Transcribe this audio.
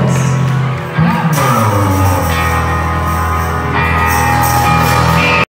Yes.